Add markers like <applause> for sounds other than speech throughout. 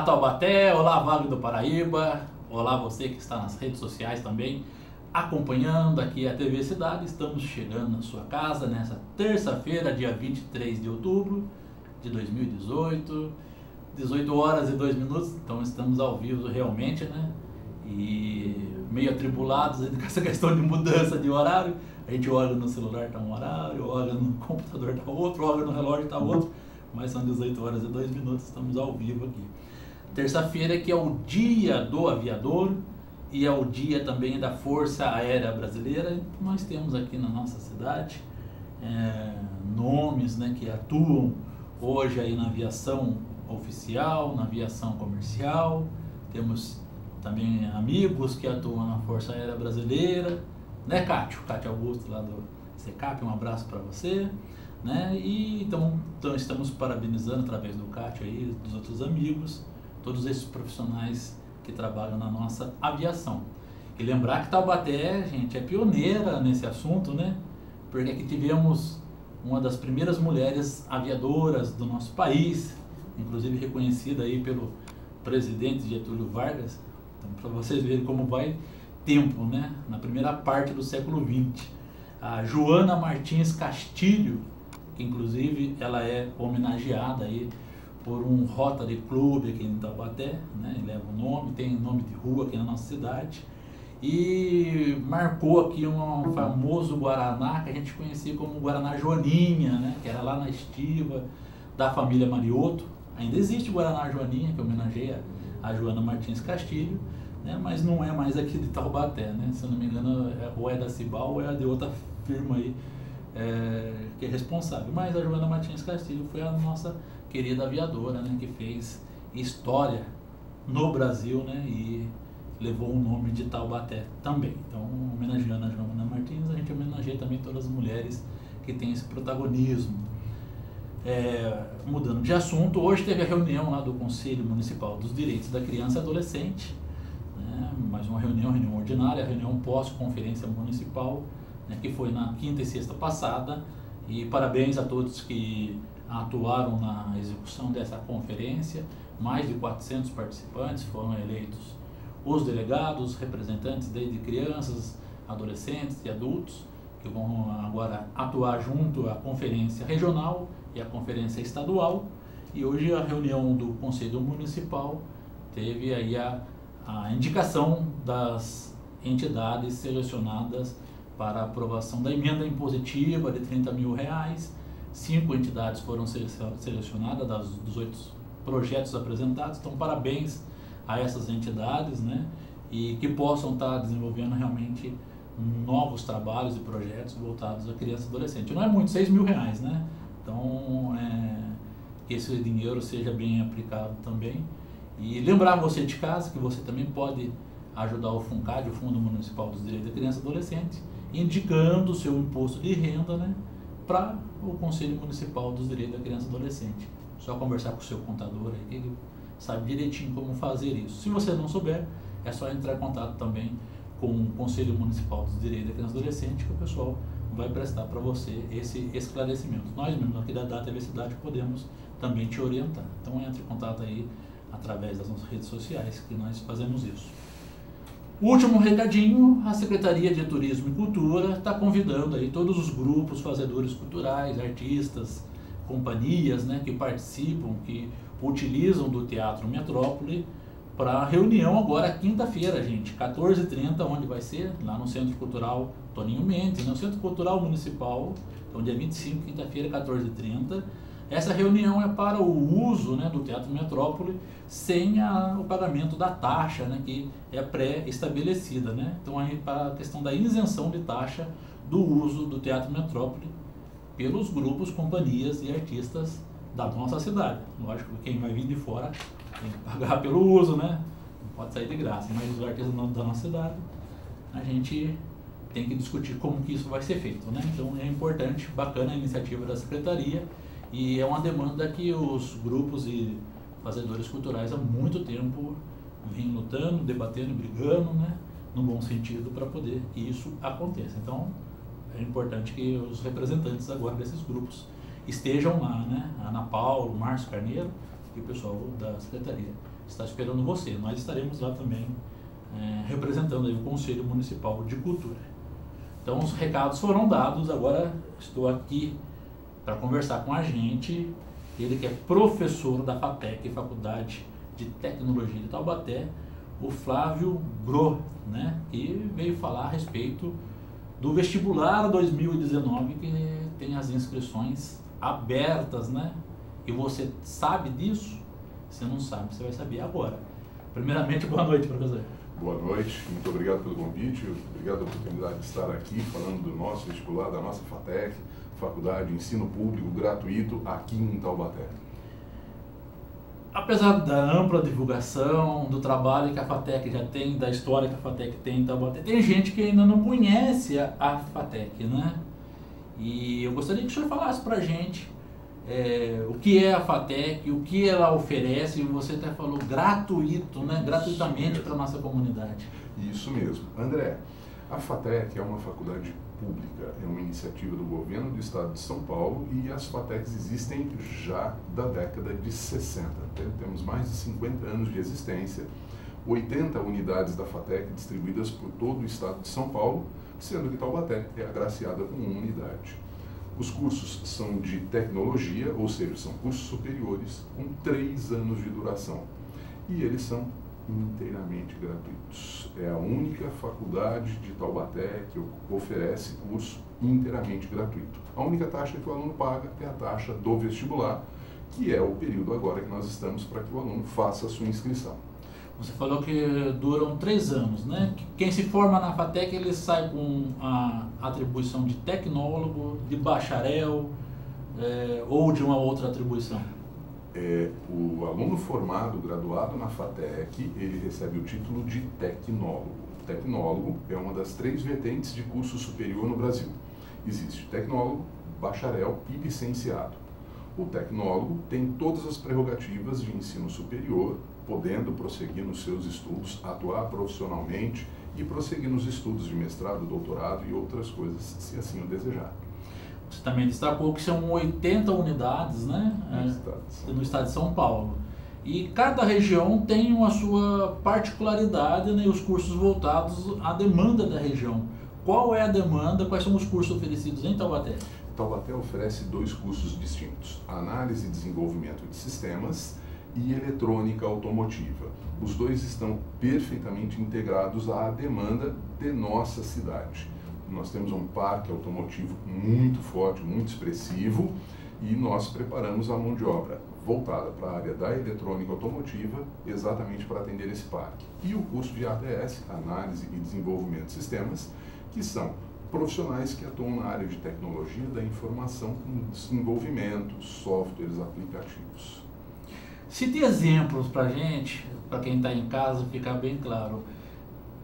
Olá Taubaté, olá Vale do Paraíba, olá você que está nas redes sociais também, acompanhando aqui a TV Cidade. Estamos chegando na sua casa nessa terça-feira, dia 23 de outubro de 2018, 18 horas e 2 minutos, então estamos ao vivo realmente, né? E meio atribulados <laughs> com essa questão de mudança de horário. A gente olha no celular, está um horário, olha no <laughs> computador, está outro, olha no relógio, está outro. Mas são 18 horas e 2 minutos, estamos ao vivo aqui. Terça-feira que é o dia do aviador e é o dia também da Força Aérea Brasileira. Nós temos aqui na nossa cidade é, nomes né, que atuam hoje aí na aviação oficial, na aviação comercial. Temos também amigos que atuam na Força Aérea Brasileira, né, Cátio? Cátio Augusto lá do CECAP, um abraço para você. Né? E então, então estamos parabenizando através do Cátio aí, dos outros amigos, todos esses profissionais que trabalham na nossa aviação. E lembrar que Taubaté, gente, é pioneira nesse assunto, né? Porque aqui tivemos uma das primeiras mulheres aviadoras do nosso país, inclusive reconhecida aí pelo presidente Getúlio Vargas. Então, para vocês verem como vai tempo, né? Na primeira parte do século XX. A Joana Martins Castilho, que inclusive ela é homenageada aí por um Rotary Club aqui em Taubaté, né? Leva o nome, tem nome de rua aqui na nossa cidade. E marcou aqui um famoso Guaraná que a gente conhecia como Guaraná Joaninha, né? Que era lá na estiva da família Marioto. Ainda existe Guaraná Joaninha, que homenageia a Joana Martins Castilho, né? mas não é mais aqui de Taubaté, né? Se eu não me engano, é, ou é da Cibal ou é de outra firma aí é, que é responsável. Mas a Joana Martins Castilho foi a nossa querida aviadora, né, que fez história no Brasil, né, e levou o nome de Taubaté também. Então, homenageando a Joana Martins, a gente homenageia também todas as mulheres que têm esse protagonismo. É, mudando de assunto, hoje teve a reunião lá do Conselho Municipal dos Direitos da Criança e Adolescente, né, mais uma reunião, reunião ordinária, reunião pós-conferência municipal, né, que foi na quinta e sexta passada, e parabéns a todos que atuaram na execução dessa conferência. Mais de 400 participantes foram eleitos os delegados, representantes desde crianças, adolescentes e adultos, que vão agora atuar junto à conferência regional e à conferência estadual. E hoje a reunião do Conselho Municipal teve aí a, a indicação das entidades selecionadas para aprovação da emenda impositiva de 30 mil reais Cinco entidades foram selecionadas das, dos oito projetos apresentados. Então, parabéns a essas entidades, né? E que possam estar desenvolvendo realmente novos trabalhos e projetos voltados à criança e adolescente. Não é muito, seis mil reais, né? Então, é, que esse dinheiro seja bem aplicado também. E lembrar você de casa que você também pode ajudar o FUNCAD, o Fundo Municipal dos Direitos da Criança e Adolescente, indicando o seu imposto de renda, né? Para o Conselho Municipal dos Direitos da Criança e Adolescente. Só conversar com o seu contador aí, que ele sabe direitinho como fazer isso. Se você não souber, é só entrar em contato também com o Conselho Municipal dos Direitos da Criança e Adolescente, que o pessoal vai prestar para você esse esclarecimento. Nós mesmos aqui da Data TV Cidade podemos também te orientar. Então entre em contato aí através das nossas redes sociais que nós fazemos isso. Último recadinho, a Secretaria de Turismo e Cultura está convidando aí todos os grupos fazedores culturais, artistas, companhias né, que participam, que utilizam do Teatro Metrópole para a reunião agora quinta-feira, gente, 14h30, onde vai ser? Lá no Centro Cultural Toninho Mendes, no Centro Cultural Municipal, então dia 25, quinta-feira, 14h30 essa reunião é para o uso né, do Teatro Metrópole sem a, o pagamento da taxa, né, que é pré-estabelecida. Né? Então, aí para a questão da isenção de taxa do uso do Teatro Metrópole pelos grupos, companhias e artistas da nossa cidade. Lógico que quem vai vir de fora tem que pagar <laughs> pelo uso, né? Não pode sair de graça, mas os artistas da nossa cidade, a gente tem que discutir como que isso vai ser feito, né? Então é importante, bacana a iniciativa da Secretaria e é uma demanda que os grupos e fazedores culturais há muito tempo vêm lutando, debatendo, brigando, né, no bom sentido, para poder que isso aconteça. Então, é importante que os representantes agora desses grupos estejam lá, né, Ana Paula, Márcio Carneiro e o pessoal da secretaria. está esperando você. Nós estaremos lá também é, representando o Conselho Municipal de Cultura. Então os recados foram dados, agora estou aqui para conversar com a gente, ele que é professor da FATEC, Faculdade de Tecnologia de Taubaté, o Flávio Gro, né, que veio falar a respeito do vestibular 2019 que tem as inscrições abertas, né? E você sabe disso? Se não sabe, você vai saber agora. Primeiramente, <laughs> boa noite, professor. Boa noite, muito obrigado pelo convite, obrigado pela oportunidade de estar aqui falando do nosso vestibular, da nossa FATEC, Faculdade de Ensino Público Gratuito aqui em Taubaté. Apesar da ampla divulgação, do trabalho que a FATEC já tem, da história que a FATEC tem em Taubaté, tem gente que ainda não conhece a, FATEC, né? E eu gostaria que o senhor falasse para a gente é, o que é a FATEC, o que ela oferece, você até falou gratuito, né? gratuitamente para a nossa comunidade. Isso mesmo. André, a FATEC é uma faculdade pública, é uma iniciativa do governo do estado de São Paulo e as FATECs existem já da década de 60. Temos mais de 50 anos de existência, 80 unidades da FATEC distribuídas por todo o estado de São Paulo, sendo que Taubaté é agraciada com uma unidade. Os cursos são de tecnologia, ou seja, são cursos superiores com três anos de duração. E eles são inteiramente gratuitos. É a única faculdade de Taubaté que oferece curso inteiramente gratuito. A única taxa que o aluno paga é a taxa do vestibular, que é o período agora que nós estamos para que o aluno faça a sua inscrição. Você falou que duram três anos, né? Quem se forma na FATEC, ele sai com a atribuição de tecnólogo, de bacharel é, ou de uma outra atribuição? É, o aluno formado, graduado na FATEC, ele recebe o título de tecnólogo. Tecnólogo é uma das três vertentes de curso superior no Brasil. Existe tecnólogo, bacharel e licenciado. O tecnólogo tem todas as prerrogativas de ensino superior, podendo prosseguir nos seus estudos, atuar profissionalmente e prosseguir nos estudos de mestrado, doutorado e outras coisas, se assim o desejar. Você também destacou que são 80 unidades né? no, é, estado, no estado de São Paulo. E cada região tem uma sua particularidade né, e os cursos voltados à demanda da região. Qual é a demanda? Quais são os cursos oferecidos em Taubaté? Taubaté oferece dois cursos distintos: análise e desenvolvimento de sistemas e eletrônica automotiva. Os dois estão perfeitamente integrados à demanda de nossa cidade. Nós temos um parque automotivo muito forte, muito expressivo, e nós preparamos a mão de obra voltada para a área da eletrônica automotiva, exatamente para atender esse parque. E o curso de ADS, Análise e Desenvolvimento de Sistemas, que são profissionais que atuam na área de tecnologia da informação com desenvolvimento, softwares, aplicativos. Cite exemplos para gente, para quem está em casa ficar bem claro.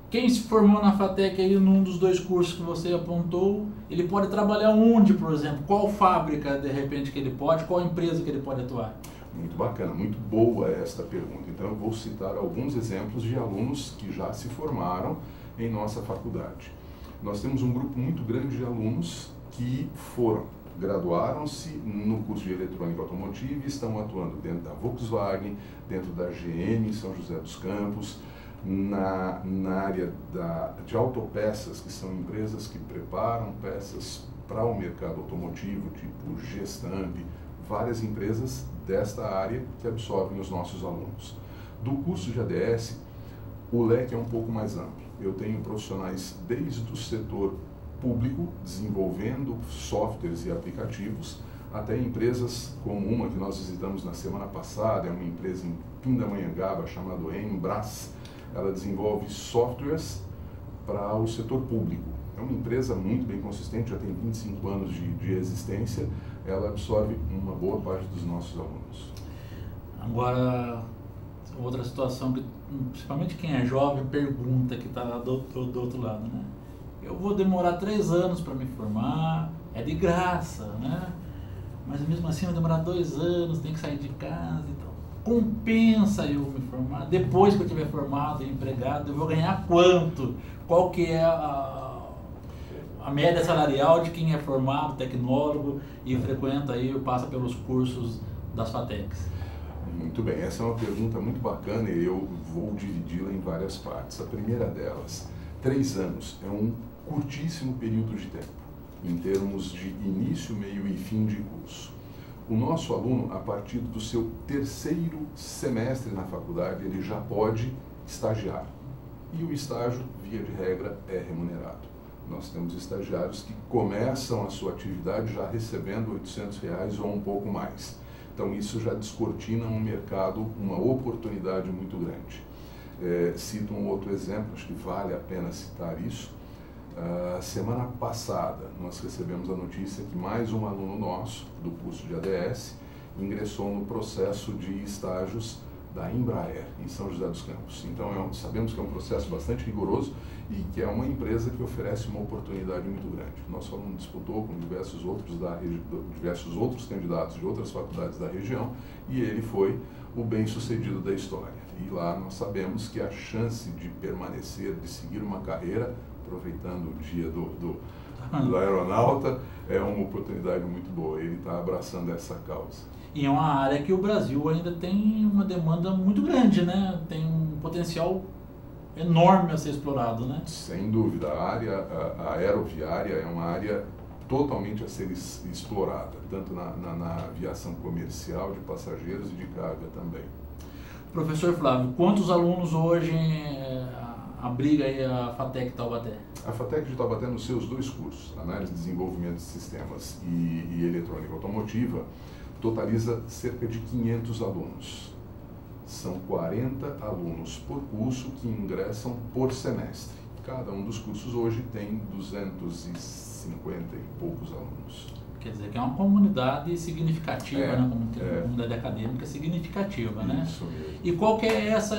Quem se formou na FATEC aí num dos dois cursos que você apontou, ele pode trabalhar onde, por exemplo? Qual fábrica, de repente, que ele pode? Qual empresa que ele pode atuar? Muito bacana, muito boa esta pergunta. Então, eu vou citar alguns exemplos de alunos que já se formaram em nossa faculdade. Nós temos um grupo muito grande de alunos que foram graduaram-se no curso de eletrônica automotiva e estão atuando dentro da Volkswagen, dentro da GM em São José dos Campos, na, na área da, de autopeças, que são empresas que preparam peças para o mercado automotivo, tipo Gestamp, várias empresas desta área que absorvem os nossos alunos. Do curso de ADS, o leque é um pouco mais amplo. Eu tenho profissionais desde o setor público desenvolvendo softwares e aplicativos, até empresas como uma que nós visitamos na semana passada, é uma empresa em Pindamonhangaba chamada Embras. Ela desenvolve softwares para o setor público. É uma empresa muito bem consistente, já tem 25 anos de, de existência, ela absorve uma boa parte dos nossos alunos. Agora, outra situação que, principalmente quem é jovem, pergunta que está do, do, do outro lado, né? eu vou demorar três anos para me formar, é de graça, né? Mas mesmo assim vai demorar dois anos, tem que sair de casa e. Compensa eu me formar? Depois que eu tiver formado e empregado, eu vou ganhar quanto? Qual que é a, a média salarial de quem é formado, tecnólogo e frequenta aí, passa pelos cursos das FATECs? Muito bem, essa é uma pergunta muito bacana e eu vou dividi-la em várias partes. A primeira delas, três anos é um curtíssimo período de tempo, em termos de início, meio e fim de curso. O nosso aluno, a partir do seu terceiro semestre na faculdade, ele já pode estagiar. E o estágio, via de regra, é remunerado. Nós temos estagiários que começam a sua atividade já recebendo 800 reais ou um pouco mais. Então isso já descortina um mercado, uma oportunidade muito grande. É, cito um outro exemplo, acho que vale a pena citar isso. Uh, semana passada nós recebemos a notícia que mais um aluno nosso do curso de ADS ingressou no processo de estágios da Embraer em São José dos Campos. Então é um, sabemos que é um processo bastante rigoroso e que é uma empresa que oferece uma oportunidade muito grande. Nosso aluno disputou com diversos outros, da, diversos outros candidatos de outras faculdades da região e ele foi o bem-sucedido da história. E lá nós sabemos que a chance de permanecer, de seguir uma carreira, aproveitando o dia do, do, do aeronauta, é uma oportunidade muito boa. Ele está abraçando essa causa. E é uma área que o Brasil ainda tem uma demanda muito grande, né? Tem um potencial enorme a ser explorado, né? Sem dúvida. A área a, a aeroviária é uma área totalmente a ser explorada, tanto na, na, na, aviação comercial de passageiros e de carga também. Professor Flávio, quantos alunos hoje é, abriga aí a FATEC Taubaté? A FATEC de Taubaté, nos seus dois cursos, Análise e Desenvolvimento de Sistemas e, e Eletrônica Automotiva, totaliza cerca de 500 alunos. São 40 alunos por curso que ingressam por semestre. Cada um dos cursos hoje tem 250 e poucos alunos. Quer dizer que é uma comunidade significativa, é, né? Como é. comunidade acadêmica significativa, né? Isso mesmo. E qual que é essa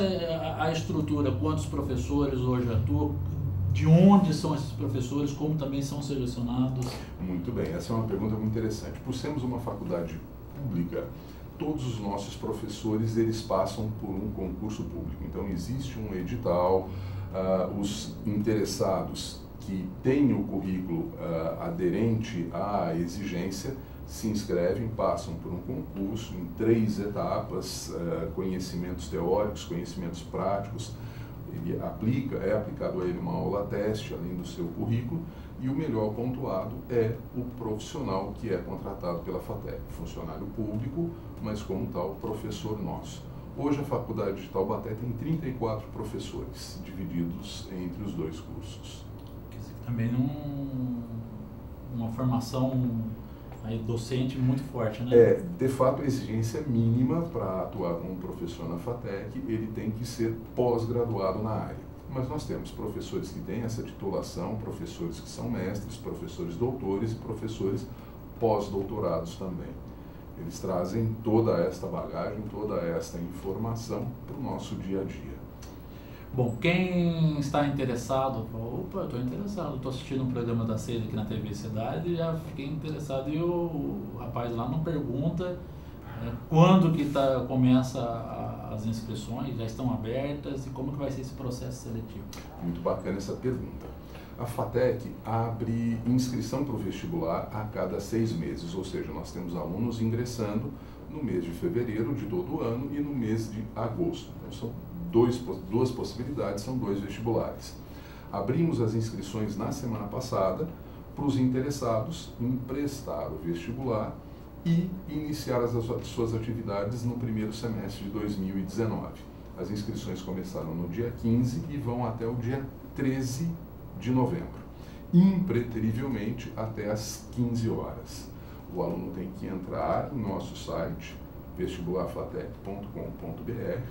a estrutura? Quantos professores hoje atuam? De onde são esses professores? Como também são selecionados? Muito bem, essa é uma pergunta muito interessante. Por sermos uma faculdade pública, todos os nossos professores eles passam por um concurso público. Então existe um edital, uh, os interessados que têm o currículo uh, aderente à exigência se inscrevem, passam por um concurso em três etapas, uh, conhecimentos teóricos, conhecimentos práticos, ele aplica, é aplicado a ele uma aula teste, além do seu currículo, e o melhor pontuado é o profissional que é contratado pela FATEC, funcionário público, mas como tal, professor nosso. Hoje a Faculdade de Taubaté tem 34 professores, divididos entre os dois cursos. Também um, uma formação aí, docente muito forte, né? É, de fato, a exigência mínima para atuar como professor na FATEC, ele tem que ser pós-graduado na área mas nós temos professores que têm essa titulação, professores que são mestres, professores doutores e professores pós-doutorados também. Eles trazem toda esta bagagem, toda esta informação para o nosso dia a dia. Bom, quem está interessado, opa, estou interessado, estou assistindo um programa da Sede aqui na TV Cidade e já fiquei interessado e o, o rapaz lá não pergunta é, quando que tá, começa a, as inscrições? Já estão abertas? E como que vai ser esse processo seletivo? Muito bacana essa pergunta. A FATEC abre inscrição para o vestibular a cada seis meses, ou seja, nós temos alunos ingressando no mês de fevereiro de todo ano e no mês de agosto. Então, são dois, duas possibilidades, são dois vestibulares. Abrimos as inscrições na semana passada para os interessados em prestar o vestibular e iniciar as suas atividades no primeiro semestre de 2019. As inscrições começaram no dia 15 e vão até o dia 13 de novembro, impreterivelmente até às 15 horas. O aluno tem que entrar no nosso site vestibularflatec.com.br,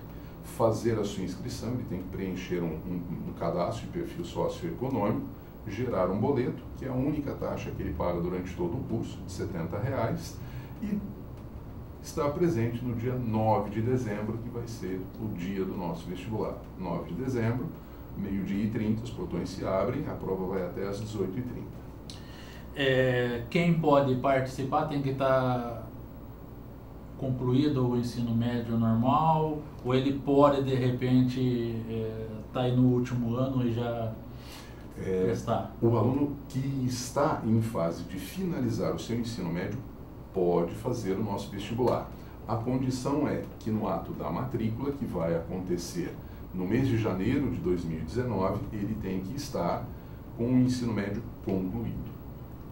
fazer a sua inscrição, ele tem que preencher um, um, um cadastro de perfil socioeconômico, gerar um boleto, que é a única taxa que ele paga durante todo o curso, de 70 reais, e está presente no dia 9 de dezembro, que vai ser o dia do nosso vestibular. 9 de dezembro, meio-dia e 30, os portões se abrem, a prova vai até às 18h30. É, quem pode participar tem que estar tá concluído o ensino médio normal, ou ele pode de repente estar é, tá aí no último ano e já é, prestar? O aluno que está em fase de finalizar o seu ensino médio pode fazer o nosso vestibular. A condição é que no ato da matrícula, que vai acontecer no mês de janeiro de 2019, ele tem que estar com o ensino médio concluído.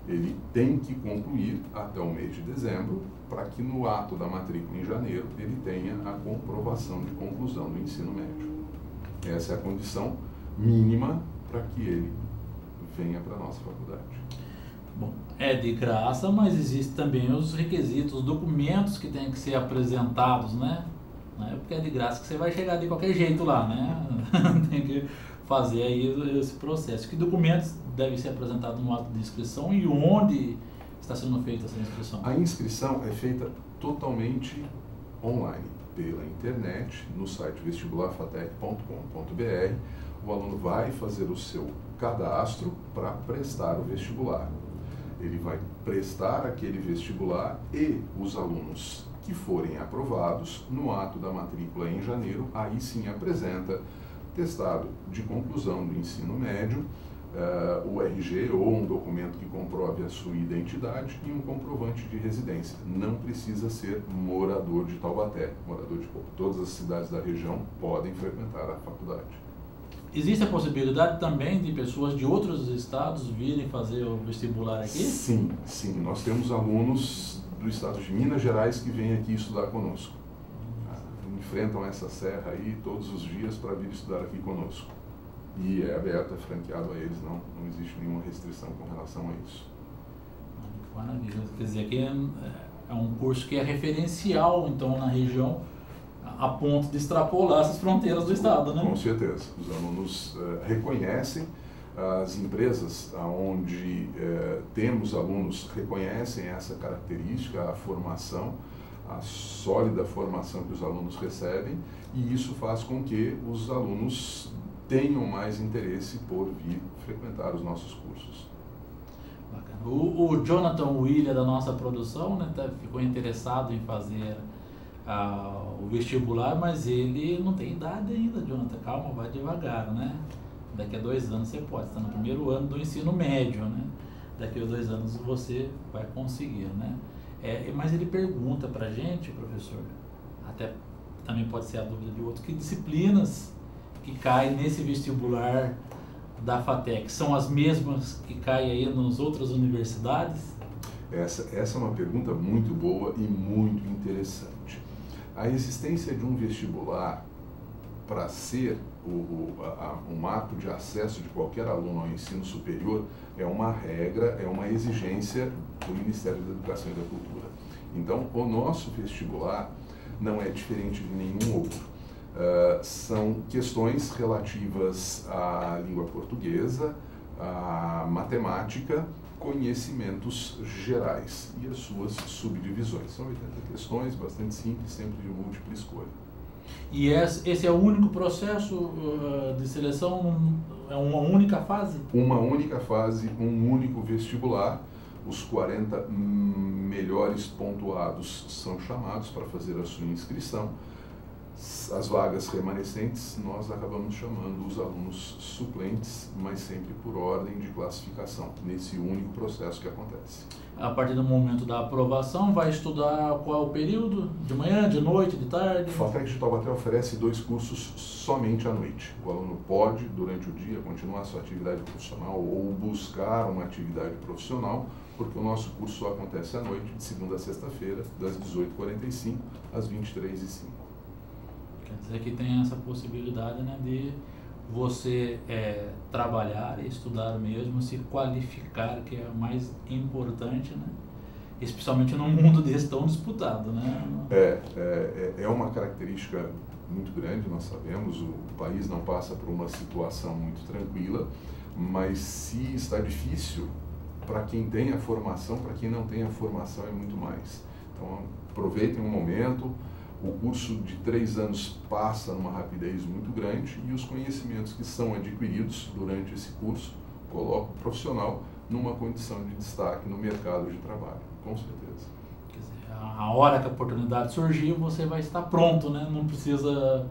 Ele tem que concluir até o mês de dezembro, para que no ato da matrícula em janeiro ele tenha a comprovação de conclusão do ensino médio. Essa é a condição mínima para que ele venha para a nossa faculdade. Bom, é de graça, mas existem também os requisitos, os documentos que têm que ser apresentados, né? Não é porque é de graça que você vai chegar de qualquer jeito lá, né? <laughs> Tem que fazer aí esse processo. Que documentos devem ser apresentados no ato de inscrição e onde está sendo feita essa inscrição? A inscrição é feita totalmente online, pela internet, no site vestibularfatec.com.br. O aluno vai fazer o seu cadastro para prestar o vestibular ele vai prestar aquele vestibular e os alunos que forem aprovados no ato da matrícula em janeiro, aí sim apresenta testado de conclusão do ensino médio, uh, o RG ou um documento que comprove a sua identidade e um comprovante de residência. Não precisa ser morador de Taubaté, morador de todas as cidades da região podem frequentar a faculdade. Existe a possibilidade também de pessoas de outros estados virem fazer o vestibular aqui? Sim, sim. Nós temos alunos do estado de Minas Gerais que vêm aqui estudar conosco. Enfrentam essa serra aí todos os dias para vir estudar aqui conosco. E é aberto, é franqueado a eles, não, não existe nenhuma restrição com relação a isso. Maravilha. Quer dizer, que é, é um curso que é referencial, então, na região a ponto de extrapolar essas fronteiras do Estado, né? Com certeza. Os alunos uh, reconhecem, as empresas onde uh, temos alunos reconhecem essa característica, a formação, a sólida formação que os alunos recebem, e isso faz com que os alunos tenham mais interesse por vir frequentar os nossos cursos. Bacana. O, o Jonathan William da nossa produção né, tá, ficou interessado em fazer o vestibular, mas ele não tem idade ainda, Jonathan. Calma, vai devagar, né? Daqui a dois anos você pode, está no primeiro ano do ensino médio, né? Daqui a dois anos você vai conseguir, né? É, mas ele pergunta para gente, professor, até também pode ser a dúvida de outro, que disciplinas que caem nesse vestibular da FATEC são as mesmas que caem aí nas outras universidades? Essa, essa é uma pergunta muito boa e muito interessante. A existência de um vestibular para ser o, o, a, um ato de acesso de qualquer aluno ao ensino superior é uma regra, é uma exigência do Ministério da Educação e da Cultura. Então, o nosso vestibular não é diferente de nenhum outro. Uh, são questões relativas à língua portuguesa, à matemática conhecimentos gerais e as suas subdivisões. São 80 questões, bastante simples, sempre de múltipla escolha. E esse é o único processo uh, de seleção? É uma única fase? Uma única fase, um único vestibular. Os 40 melhores pontuados são chamados para fazer a sua inscrição as vagas remanescentes nós acabamos chamando os alunos suplentes, mas sempre por ordem de classificação, nesse único processo que acontece. A partir do momento da aprovação, vai estudar qual o período? De manhã, de noite, de tarde? O FATEC de Taubaté oferece dois cursos somente à noite. O aluno pode, durante o dia, continuar sua atividade profissional ou buscar uma atividade profissional, porque o nosso curso só acontece à noite, de segunda a sexta-feira, das 18h45 às 23h05. Dizer que tem essa possibilidade né, de você é, trabalhar estudar mesmo, se qualificar, que é o mais importante, né? especialmente num mundo desse tão disputado. Né? É, é, é uma característica muito grande, nós sabemos, o país não passa por uma situação muito tranquila, mas se está difícil, para quem tem a formação, para quem não tem a formação é muito mais. Então aproveitem o momento, o curso de três anos passa numa rapidez muito grande e os conhecimentos que são adquiridos durante esse curso colocam o profissional numa condição de destaque no mercado de trabalho, com certeza. Quer dizer, a hora que a oportunidade surgir, você vai estar pronto, né? Não precisa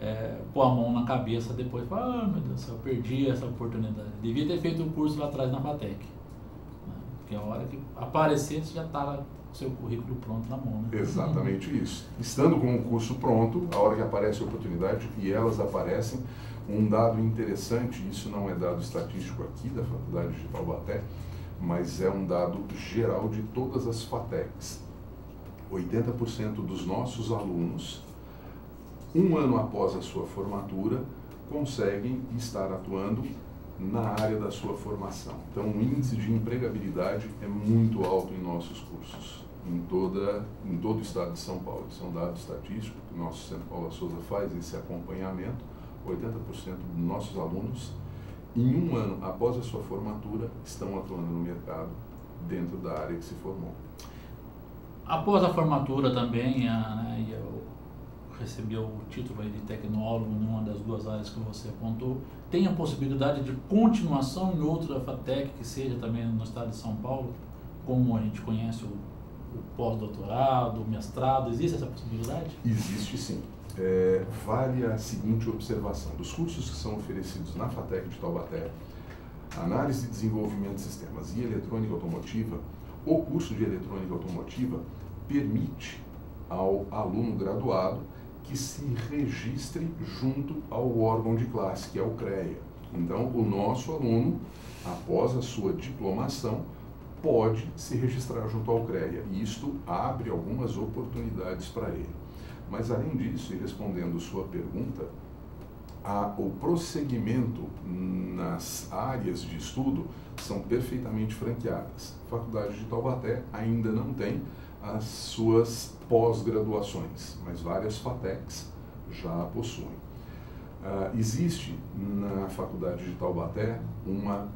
é, pôr a mão na cabeça depois, ah, meu Deus céu, perdi essa oportunidade. Devia ter feito o curso lá atrás na FATEC. Né? Porque a hora que aparecer, você já está seu currículo pronto na mão. Né? Exatamente isso. Estando com o curso pronto, a hora que aparece a oportunidade, e elas aparecem, um dado interessante, isso não é dado estatístico aqui da Faculdade de Taubaté, mas é um dado geral de todas as FATECs. 80% dos nossos alunos, um ano após a sua formatura, conseguem estar atuando na área da sua formação. Então, o índice de empregabilidade é muito alto em nossos cursos, em, toda, em todo o estado de São Paulo. Isso é um dado estatístico que o nosso Centro Paula Souza faz esse acompanhamento. 80% dos nossos alunos, em um ano após a sua formatura, estão atuando no mercado dentro da área que se formou. Após a formatura também, a, né, eu recebi o título de tecnólogo numa das duas áreas que você apontou, tem a possibilidade de continuação em outra FATEC que seja também no estado de São Paulo, como a gente conhece o, o pós-doutorado, o mestrado, existe essa possibilidade? Existe sim. É, vale a seguinte observação: dos cursos que são oferecidos na FATEC de Taubaté, análise e desenvolvimento de sistemas e eletrônica automotiva, o curso de eletrônica automotiva permite ao aluno graduado que se registre junto ao órgão de classe, que é o CREA. Então, o nosso aluno, após a sua diplomação, pode se registrar junto ao CREA. E isto abre algumas oportunidades para ele. Mas, além disso, e respondendo sua pergunta, a, o prosseguimento nas áreas de estudo são perfeitamente franqueadas. Faculdade de Taubaté ainda não tem as suas pós-graduações, mas várias FATECs já possuem. Uh, existe na Faculdade de Taubaté uma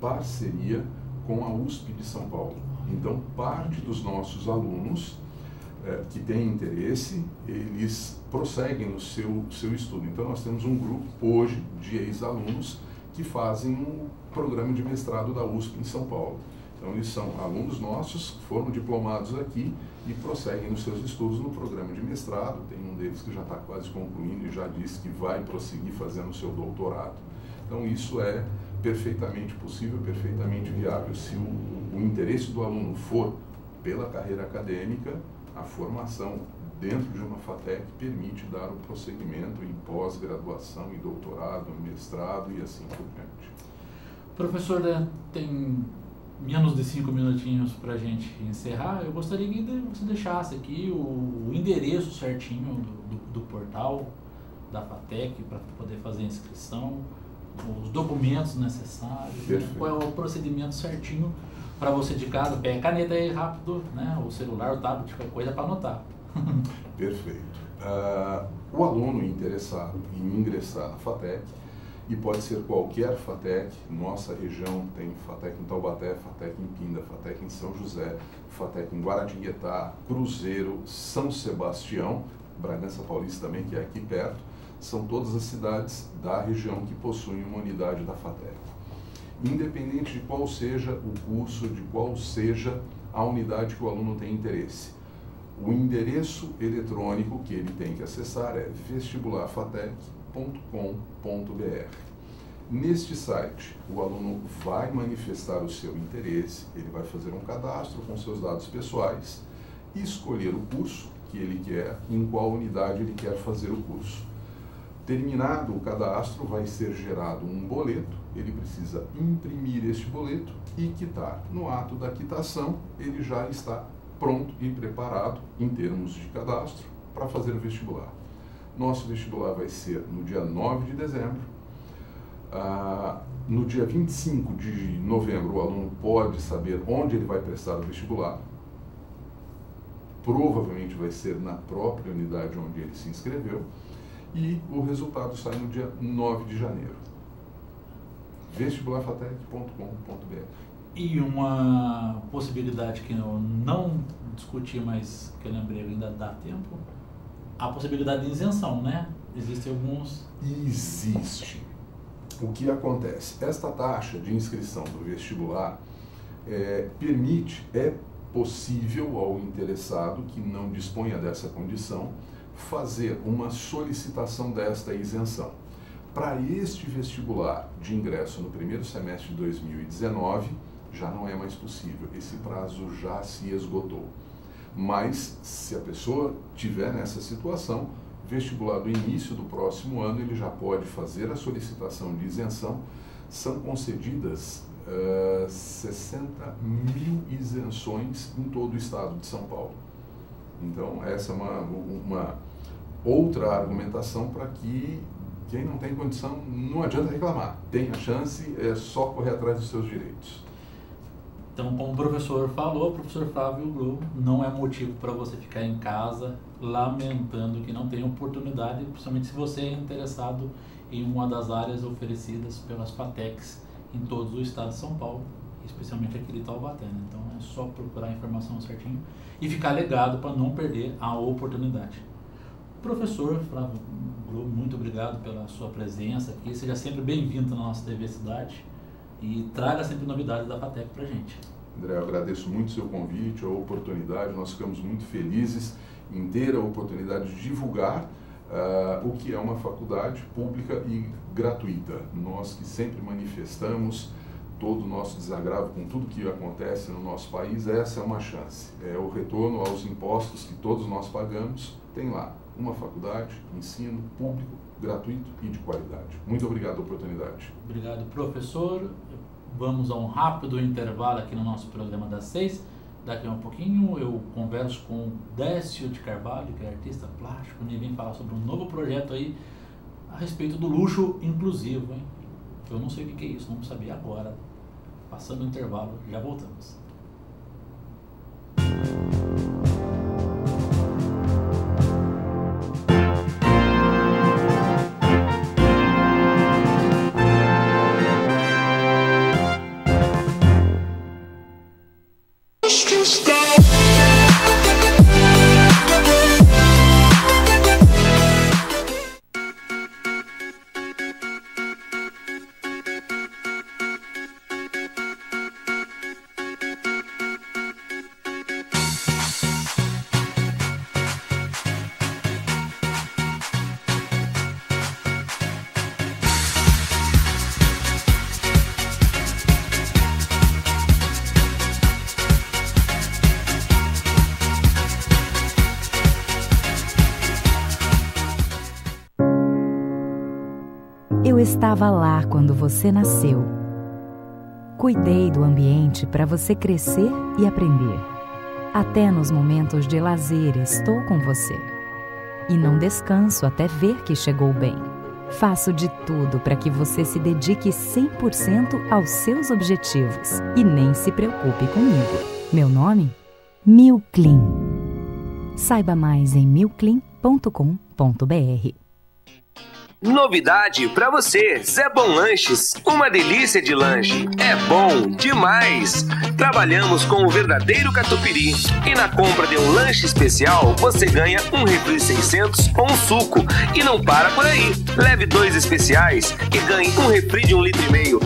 parceria com a USP de São Paulo. Então, parte dos nossos alunos eh, que têm interesse, eles prosseguem no seu, seu estudo. Então, nós temos um grupo hoje de ex-alunos que fazem um programa de mestrado da USP em São Paulo. Então, eles são alunos nossos, foram diplomados aqui e prosseguem nos seus estudos no programa de mestrado. Tem um deles que já está quase concluindo e já disse que vai prosseguir fazendo o seu doutorado. Então, isso é perfeitamente possível, perfeitamente viável. Se o, o interesse do aluno for pela carreira acadêmica, a formação dentro de uma FATEC permite dar o prosseguimento em pós-graduação, em doutorado, mestrado e assim por diante. Professor, tem menos de cinco minutinhos para a gente encerrar, eu gostaria que você deixasse aqui o, endereço certinho do, do, do portal da FATEC para poder fazer a inscrição, os documentos necessários, né? qual é o procedimento certinho para você de casa, pega caneta aí rápido, né? o celular, o tablet, qualquer coisa para anotar. <laughs> Perfeito. Uh, o aluno interessado em ingressar na FATEC e pode ser qualquer FATEC. Nossa região tem FATEC em Taubaté, FATEC em Pinda, FATEC em São José, FATEC em Guaratinguetá, Cruzeiro, São Sebastião, Bragança Paulista também, que é aqui perto. São todas as cidades da região que possuem uma unidade da FATEC. Independente de qual seja o curso, de qual seja a unidade que o aluno tem interesse. O endereço eletrônico que ele tem que acessar é vestibularfatec.com www.educação.com.br. Neste site, o aluno vai manifestar o seu interesse, ele vai fazer um cadastro com seus dados pessoais escolher o curso que ele quer, em qual unidade ele quer fazer o curso. Terminado o cadastro, vai ser gerado um boleto, ele precisa imprimir este boleto e quitar. No ato da quitação, ele já está pronto e preparado, em termos de cadastro, para fazer o vestibular. Nosso vestibular vai ser no dia 9 de dezembro. Ah, no dia 25 de novembro, o aluno pode saber onde ele vai prestar o vestibular. Provavelmente vai ser na própria unidade onde ele se inscreveu. E o resultado sai no dia 9 de janeiro. vestibularfatec.com.br E uma possibilidade que eu não discuti, mas que eu lembrei ainda dá tempo, a possibilidade de isenção, né? Existem alguns. Existe. O que acontece? Esta taxa de inscrição do vestibular é, permite, é possível ao interessado que não disponha dessa condição fazer uma solicitação desta isenção. Para este vestibular de ingresso no primeiro semestre de 2019, já não é mais possível, esse prazo já se esgotou. Mas se a pessoa tiver nessa situação, vestibular do início do próximo ano, ele já pode fazer a solicitação de isenção. São concedidas uh, 60 mil isenções em todo o estado de São Paulo. Então, essa é uma, uma outra argumentação para que quem não tem condição, não adianta reclamar. Tem a chance, é só correr atrás dos seus direitos. Então, como o professor falou, professor Flávio Globo, não é motivo para você ficar em casa lamentando que não tem oportunidade, principalmente se você é interessado em uma das áreas oferecidas pelas FATECs em todos os estados de São Paulo, especialmente aqui de Taubaté. Né? Então, é só procurar a informação certinho e ficar ligado para não perder a oportunidade. Professor Flávio Globo, muito obrigado pela sua presença aqui. Seja sempre bem-vindo na nossa TV Cidade e traga sempre novidades da FATEC para a gente. André, eu agradeço muito o seu convite, a oportunidade. Nós ficamos muito felizes em ter a oportunidade de divulgar uh, o que é uma faculdade pública e gratuita. Nós que sempre manifestamos todo o nosso desagravo com tudo que acontece no nosso país, essa é uma chance. É o retorno aos impostos que todos nós pagamos, tem lá uma faculdade, ensino público, gratuito e de qualidade. Muito obrigado pela oportunidade. Obrigado, professor. Vamos a um rápido intervalo aqui no nosso programa das seis. Daqui a um pouquinho eu converso com Décio de Carvalho, que é artista plástico, e vem falar sobre um novo projeto aí a respeito do luxo inclusivo, hein? Eu não sei o que é isso, vamos saber agora. Passando o intervalo, já voltamos. stop. Você nasceu. Cuidei do ambiente para você crescer e aprender. Até nos momentos de lazer estou com você. E não descanso até ver que chegou bem. Faço de tudo para que você se dedique 100% aos seus objetivos e nem se preocupe comigo. Meu nome? Milclean. Saiba mais em milclean.com.br. Novidade para você, Zé Bom Lanches, uma delícia de lanche. É bom demais. Trabalhamos com o verdadeiro catupiry e na compra de um lanche especial você ganha um refri 600 ou um suco. E não para por aí. Leve dois especiais e ganhe um refri de um litro e meio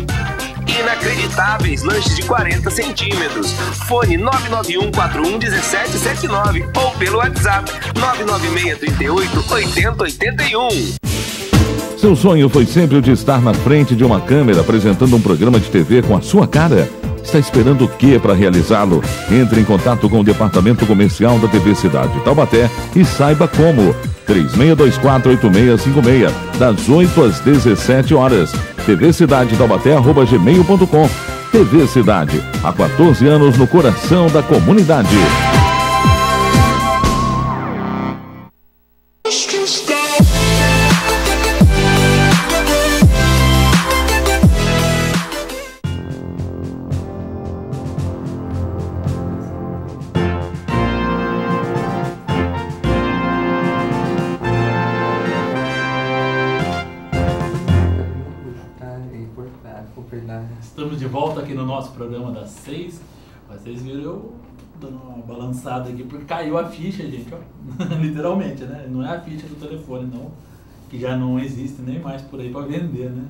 inacreditáveis lanches de 40 centímetros. Fone 991 41 1779 ou pelo WhatsApp 996 38 80 81. Seu sonho foi sempre o de estar na frente de uma câmera apresentando um programa de TV com a sua cara? Está esperando o que para realizá-lo? Entre em contato com o departamento comercial da TV Cidade Taubaté e saiba como. 36248656, das 8 às 17 horas. TV Cidade Taubaté, arroba gmail.com. TV Cidade, há 14 anos no coração da comunidade. Vocês viram eu dando uma balançada aqui, porque caiu a ficha, gente, ó. <laughs> Literalmente, né? Não é a ficha do telefone, não. Que já não existe nem mais por aí para vender, né?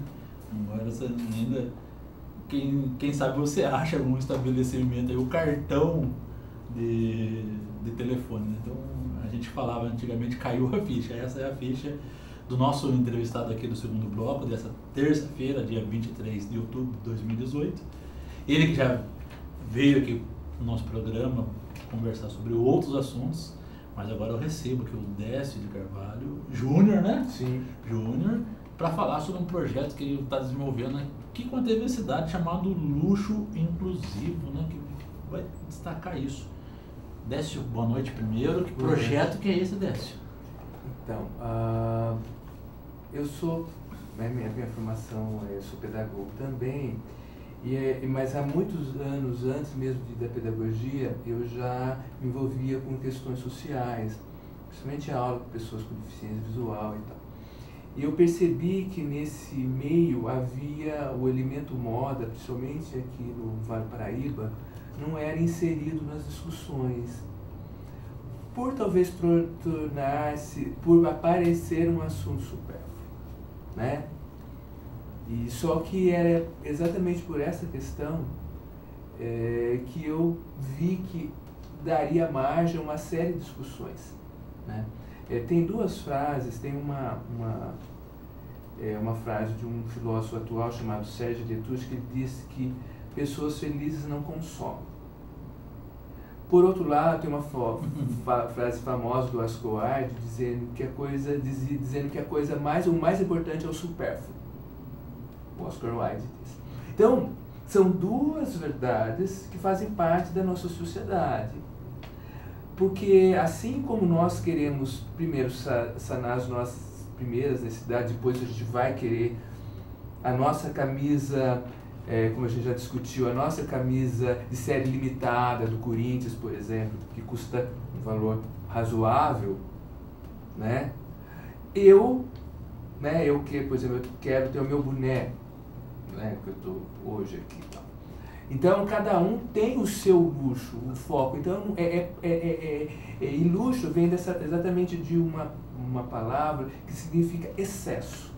Agora você ainda. Quem, quem sabe você acha algum estabelecimento aí, o cartão de, de telefone. Né? Então a gente falava antigamente caiu a ficha. Essa é a ficha do nosso entrevistado aqui do segundo bloco, dessa terça-feira, dia 23 de outubro de 2018. Ele que já veio aqui no nosso programa conversar sobre outros assuntos, mas agora eu recebo aqui o Décio de Carvalho Júnior, né? Sim. Júnior, para falar sobre um projeto que ele está desenvolvendo aqui com a TV Cidade chamado Luxo Inclusivo, né? Que vai destacar isso. Décio, boa noite primeiro. Que projeto que é esse, Décio? Então, uh, eu sou, né, minha, minha formação, eu sou pedagogo também, e é, mas há muitos anos, antes mesmo de, da pedagogia, eu já me envolvia com questões sociais, principalmente a aula com pessoas com deficiência visual e tal. E eu percebi que nesse meio havia o elemento moda, principalmente aqui no Vale Paraíba, não era inserido nas discussões. Por talvez tornar-se, por aparecer um assunto supérfluo, né? E só que era exatamente por essa questão é, que eu vi que daria margem a uma série de discussões. Né? É, tem duas frases, tem uma, uma, é, uma frase de um filósofo atual chamado Sérgio Detours que disse que pessoas felizes não consomem. Por outro lado, tem uma <laughs> frase famosa do Wilde dizendo que a coisa dizendo que a coisa mais o mais importante é o supérfluo. Oscar Wilde diz. Então, são duas verdades que fazem parte da nossa sociedade. Porque assim como nós queremos primeiro sanar as nossas primeiras necessidades, depois a gente vai querer a nossa camisa, é, como a gente já discutiu, a nossa camisa de série limitada do Corinthians, por exemplo, que custa um valor razoável, né? Eu, né, eu que, por exemplo, eu quero ter o meu boné né, que eu estou hoje aqui. Então, cada um tem o seu luxo, o foco. Então, é, é, é, é, é e luxo vem dessa, exatamente de uma, uma palavra que significa excesso,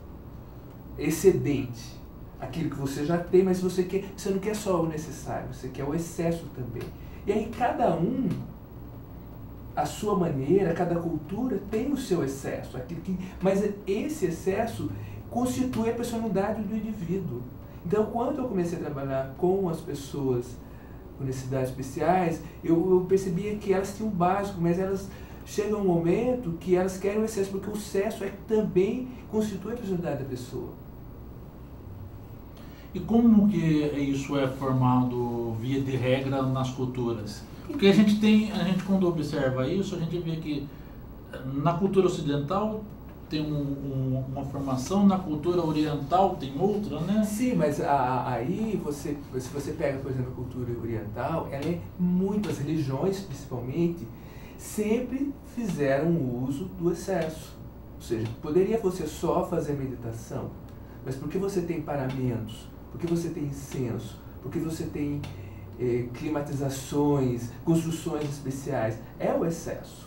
excedente. Aquilo que você já tem, mas você, quer, você não quer só o necessário, você quer o excesso também. E aí, cada um, a sua maneira, cada cultura tem o seu excesso. Aquilo que, mas esse excesso constitui a personalidade do indivíduo. Então, quando eu comecei a trabalhar com as pessoas com necessidades especiais, eu, eu percebia que elas tinham o básico, mas elas chegam um momento que elas querem o excesso, porque o excesso é que também constitui a personalidade da pessoa. E como que isso é formado via de regra nas culturas? Porque a gente tem, a gente quando observa isso, a gente vê que na cultura ocidental tem um, um, uma formação, na cultura oriental tem outra, né? Sim, mas a, aí você, se você pega, por exemplo, a cultura oriental, ela é muito, as religiões principalmente, sempre fizeram uso do excesso. Ou seja, poderia você só fazer meditação, mas porque você tem paramentos, porque você tem incenso, porque você tem eh, climatizações, construções especiais, é o excesso,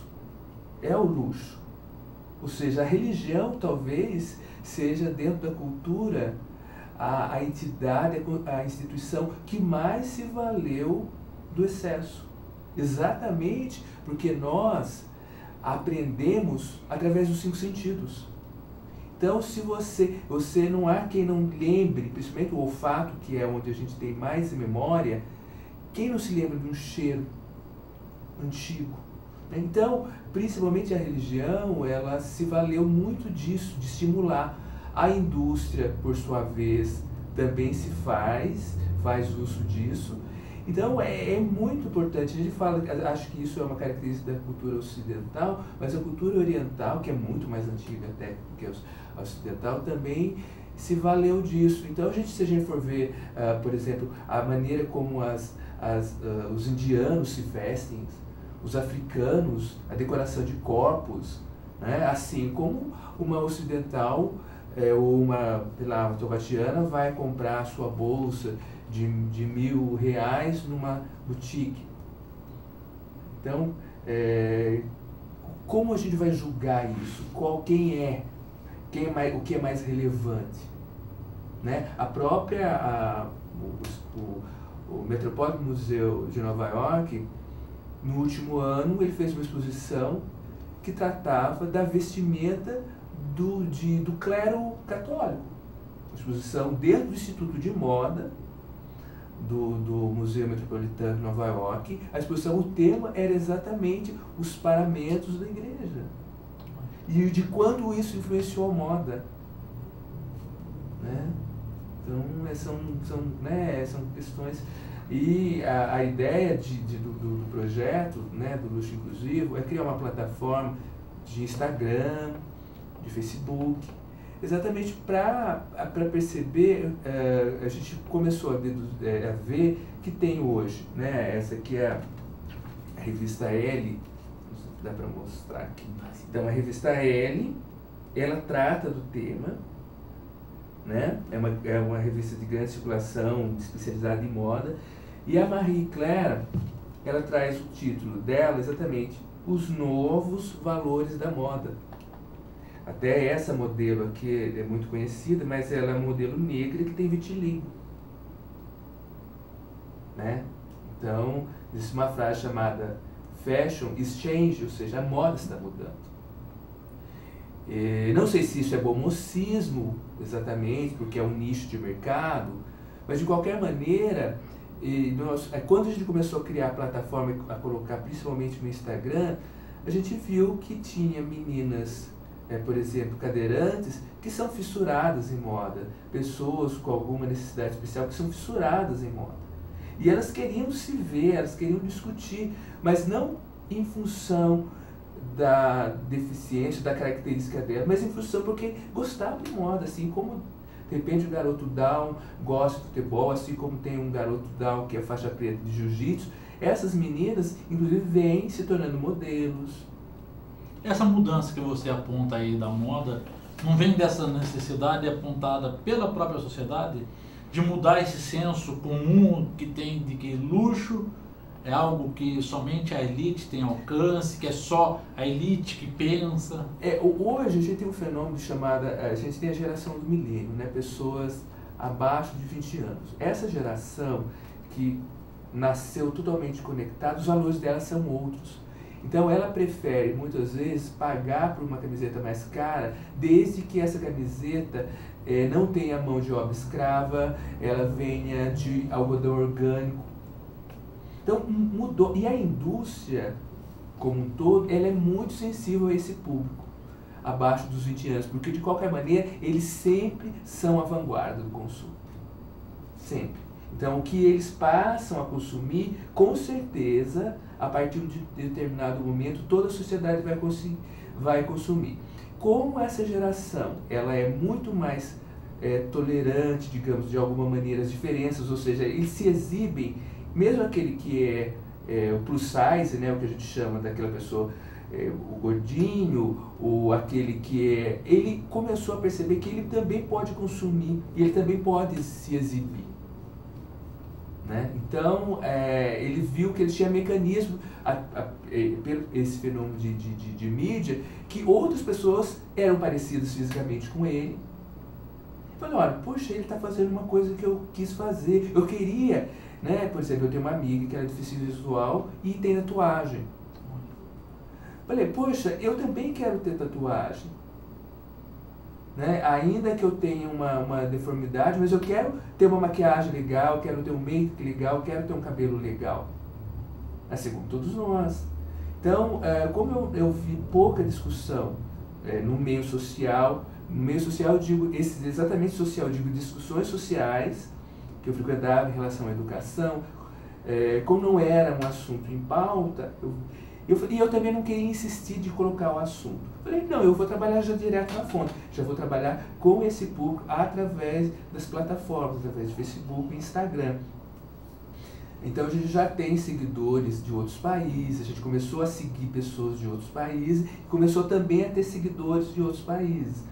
é o luxo. Ou seja, a religião talvez seja dentro da cultura a, a entidade, a instituição que mais se valeu do excesso. Exatamente porque nós aprendemos através dos cinco sentidos. Então, se você, você não há quem não lembre, principalmente o olfato, que é onde a gente tem mais memória, quem não se lembra de um cheiro antigo? Então, principalmente a religião, ela se valeu muito disso, de estimular. A indústria, por sua vez, também se faz, faz uso disso. Então é, é, muito importante. A gente fala, acho que isso é uma característica da cultura ocidental, mas a cultura oriental, que é muito mais antiga até que a ocidental, também se valeu disso. Então a gente, se a gente for ver, uh, por exemplo, a maneira como as, as, uh, os indianos se vestem, os africanos, a decoração de corpos, né? assim como uma ocidental é, ou uma, uma tobatiana vai comprar sua bolsa de, de mil reais numa boutique. Então, é, como a gente vai julgar isso? Qual, quem é? Quem é mais, o que é mais relevante? Né? A própria a, o, o, o Metropolitan Museu de Nova York no último ano, ele fez uma exposição que tratava da vestimenta do, de, do clero católico. Exposição dentro do Instituto de Moda, do, do Museu Metropolitano de Nova York. A exposição, o tema era exatamente os paramentos da igreja. E de quanto isso influenciou a moda. Né? Então, é, são, são, né, são questões. E a, a ideia de, de do, do, projeto, né, do Luxo Inclusivo, é criar uma plataforma de Instagram, de Facebook, exatamente para perceber, uh, a gente começou a, é, a, ver que tem hoje, né, essa aqui é a revista L, não sei se dá para mostrar aqui. Então, a revista L, ela trata do tema, né? É uma, é uma revista de grande circulação, especializada em moda. E a Marie Claire, ela traz o título dela exatamente Os Novos Valores da Moda. Até essa modelo aqui é muito conhecida, mas ela é um modelo negra que tem vitiligo. Né? Então, existe uma frase chamada Fashion is change, ou seja, a moda está mudando. E não sei se isso é bom mocismo, exatamente, porque é um nicho de mercado, mas de qualquer maneira, nós, é, quando a gente começou a criar a plataforma, a colocar principalmente no Instagram, a gente viu que tinha meninas, é, por exemplo, cadeirantes, que são fissuradas em moda, pessoas com alguma necessidade especial que são fissuradas em moda. E elas queriam se ver, elas queriam discutir, mas não em função da deficiência, da característica dela, mas em função porque gostava de moda, assim como de repente o garoto down gosta de futebol, assim como tem um garoto down que é faixa preta de jiu-jitsu, essas meninas, inclusive, vêm se tornando modelos. Essa mudança que você aponta aí da moda, não vem dessa necessidade apontada pela própria sociedade de mudar esse senso comum que tem de que luxo é algo que somente a elite tem alcance, que é só a elite que pensa? É, hoje a gente tem um fenômeno chamado, a gente tem a geração do milênio, né? pessoas abaixo de 20 anos. Essa geração que nasceu totalmente conectada, os valores dela são outros. Então ela prefere muitas vezes pagar por uma camiseta mais cara, desde que essa camiseta é, não tenha mão de obra escrava, ela venha de algodão orgânico, então mudou. E a indústria, como um todo, ela é muito sensível a esse público, abaixo dos 20 anos, porque de qualquer maneira eles sempre são a vanguarda do consumo. Sempre. Então o que eles passam a consumir, com certeza, a partir de determinado momento, toda a sociedade vai, vai consumir. Como essa geração ela é muito mais é, tolerante, digamos, de alguma maneira, as diferenças, ou seja, eles se exibem mesmo aquele que é, é, o plus size, né, o que a gente chama daquela pessoa, é, o gordinho, ou aquele que é. Ele começou a perceber que ele também pode consumir e ele também pode se exibir. Né? Então, é, ele viu que ele tinha mecanismo, a, a, é, pelo esse fenômeno de, de, de, de mídia, que outras pessoas eram parecidas fisicamente com ele. Falei, olha, poxa, ele está fazendo uma coisa que eu quis fazer. Eu queria né? Por exemplo, eu tenho uma amiga que é deficiente visual e tem tatuagem. Falei, poxa, eu também quero ter tatuagem. Né? Ainda que eu tenha uma, uma deformidade, mas eu quero ter uma maquiagem legal, quero ter um make legal, quero ter um cabelo legal. Assim como todos nós. Então, é, como eu, eu vi pouca discussão é, no meio social, no meio social digo, esse, exatamente social, digo discussões sociais, que eu frequentava em relação à educação, é, como não era um assunto em pauta, eu, eu, e eu também não queria insistir de colocar o assunto. Falei, não, eu vou trabalhar já direto na fonte, já vou trabalhar com esse público através das plataformas, através de Facebook e Instagram. Então a gente já tem seguidores de outros países, a gente começou a seguir pessoas de outros países começou também a ter seguidores de outros países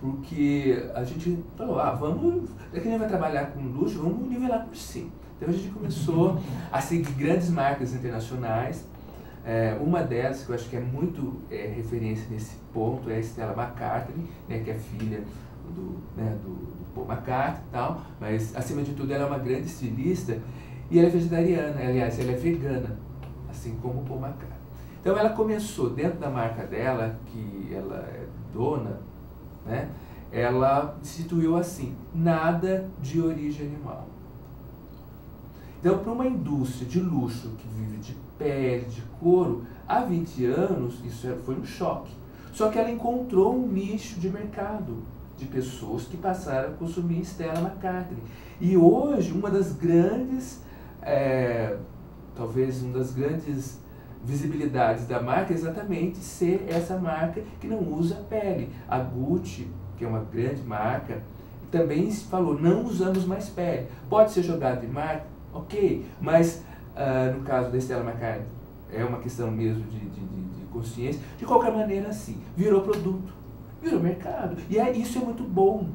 porque a gente falou, ah, vamos, já que a gente vai trabalhar com luxo, vamos nivelar por cima. Então a gente começou a seguir grandes marcas internacionais. É, uma delas, que eu acho que é muito é, referência nesse ponto, é a Stella McCartney, né, que é filha do, né, do, do Paul McCartney e tal, mas acima de tudo ela é uma grande estilista e ela é vegetariana, aliás, ela é vegana, assim como o Paul McCartney. Então ela começou dentro da marca dela, que ela é dona, né, ela instituiu assim, nada de origem animal. Então, para uma indústria de luxo que vive de pele, de couro, há 20 anos isso foi um choque. Só que ela encontrou um nicho de mercado de pessoas que passaram a consumir Stella McCartney. E hoje, uma das grandes, é, talvez uma das grandes visibilidades da marca é exatamente ser essa marca que não usa pele. A Gucci, que é uma grande marca, também falou, não usamos mais pele. Pode ser jogado de marca? Ok, mas uh, no caso da Stella McCartney, é uma questão mesmo de, de, de, de consciência. De qualquer maneira, sim, virou produto, virou mercado. E é, isso é muito bom,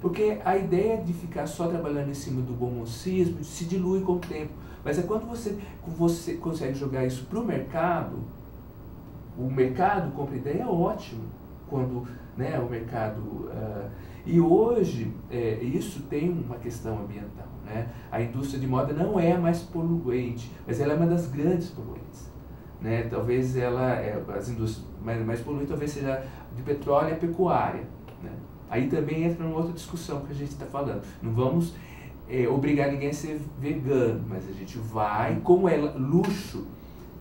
porque a ideia de ficar só trabalhando em cima do bom mocismo se dilui com o tempo. Mas é quando você, você consegue jogar isso para o mercado, o mercado compra ideia é ótimo. Quando né, o mercado. Uh, e hoje, é, isso tem uma questão ambiental. Né? A indústria de moda não é mais poluente, mas ela é uma das grandes poluentes. Né? Talvez ela, é, as indústrias mais, poluentes talvez seja de petróleo e a pecuária. Né? Aí também entra numa outra discussão que a gente está falando. Não vamos é, obrigar ninguém a ser vegano, mas a gente vai, como é luxo,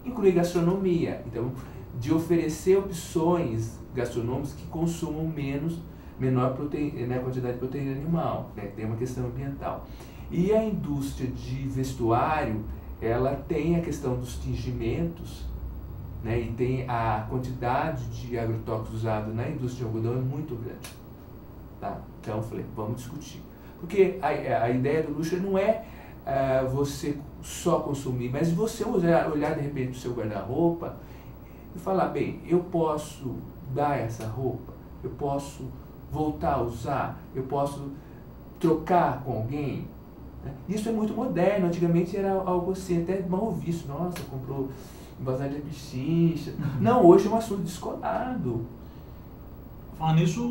incluir gastronomia. Então, de oferecer opções gastronômicas que consumam menos, menor proteína, né, quantidade de proteína animal, né, tem uma questão ambiental. E a indústria de vestuário, ela tem a questão dos tingimentos, né, e tem a quantidade de agrotóxicos usados na indústria de algodão é muito grande. Tá? Então eu falei, vamos discutir. Porque a, a ideia do luxo não é uh, você só consumir, mas você olhar, olhar de repente o seu guarda-roupa e falar, bem, eu posso dar essa roupa, eu posso voltar a usar, eu posso trocar com alguém. Né? Isso é muito moderno, antigamente era algo assim, até mal visto, nossa, comprou vazar de bichincha. Uhum. Não, hoje é um assunto descolado. Falando nisso,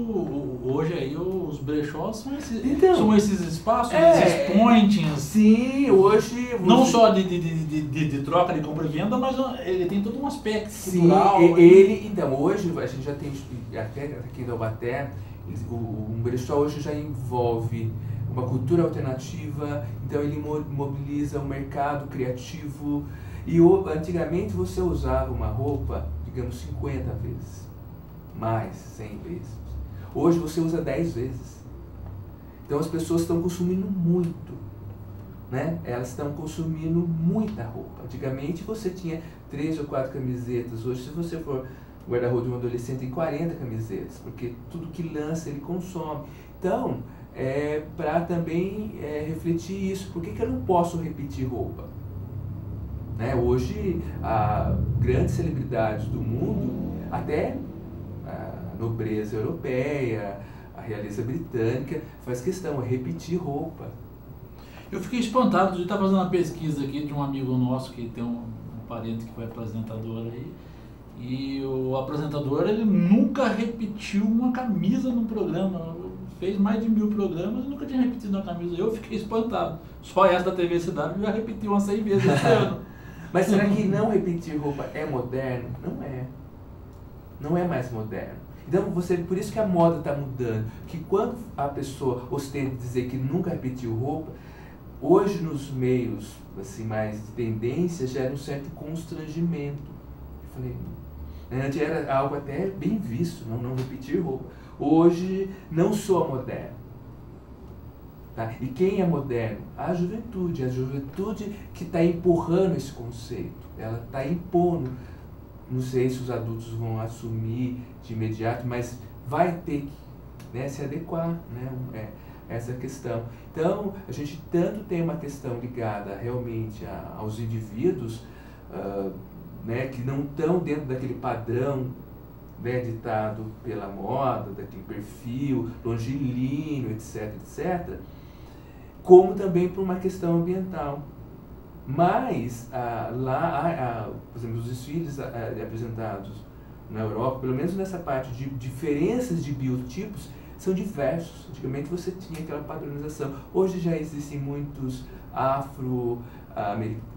hoje aí os brechós são esses, então, são esses espaços, é, esses pointings. Sim, hoje. Não só de, de, de, de, troca de compra e venda, mas ele tem todo um aspecto sim, cultural. Ele, então, hoje a gente já tem, até aqui em Taubaté, um brechó hoje já envolve uma cultura alternativa, então ele mobiliza o um mercado criativo. E antigamente você usava uma roupa, digamos, 50 vezes mais, 100 vezes. Hoje você usa 10 vezes. Então as pessoas estão consumindo muito. Né? Elas estão consumindo muita roupa. Antigamente você tinha três ou quatro camisetas. Hoje, se você for guarda-roupa de um adolescente, tem 40 camisetas, porque tudo que lança ele consome. Então, é para também é, refletir isso. Por que, que eu não posso repetir roupa? Né? Hoje, a grandes celebridades do mundo, até nobreza europeia, a realeza britânica, faz questão, é repetir roupa. Eu fiquei espantado, a gente está fazendo uma pesquisa aqui de um amigo nosso que tem um, um parente que foi apresentador aí, e o apresentador ele nunca repetiu uma camisa no programa, fez mais de mil programas e nunca tinha repetido uma camisa. Eu fiquei espantado. Só essa da TV Cidade já repetiu umas 100 vezes esse <laughs> ano. Mas será que não repetir roupa é moderno? Não é. Não é mais moderno. Então, você, por isso que a moda está mudando. Que quando a pessoa ostenta dizer que nunca repetiu roupa, hoje nos meios assim mais de tendência gera um certo constrangimento. Eu falei, antes era algo até bem visto, não, não repetir roupa. Hoje não sou moderno. Tá? E quem é moderno? A juventude. A juventude que está empurrando esse conceito. Ela está impondo não sei se os adultos vão assumir de imediato, mas vai ter que né, se adequar, né, é, essa questão. Então, a gente tanto tem uma questão ligada realmente a, aos indivíduos uh, né, que não estão dentro daquele padrão né, ditado pela moda, daquele perfil longilíneo, etc, etc, como também por uma questão ambiental. Mas ah, lá, ah, por exemplo, os desfiles ah, apresentados na Europa, pelo menos nessa parte de diferenças de biotipos, são diversos. Antigamente você tinha aquela padronização. Hoje já existem muitos afro,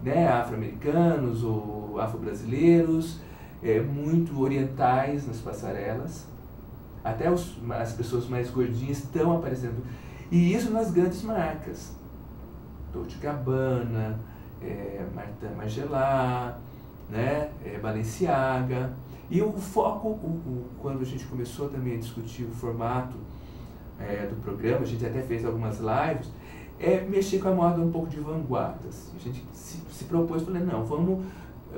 né, afro-americanos ou afro-brasileiros, é, muito orientais nas passarelas. Até os, as pessoas mais gordinhas estão aparecendo. E isso nas grandes marcas. Dolce Gabbana, é, Marta Margelá, né, é, Balenciaga. E o foco, o, o, quando a gente começou também a discutir o formato é, do programa, a gente até fez algumas lives, é mexer com a moda um pouco de vanguarda. Assim. A gente se, se propôs, falei, não, vamos,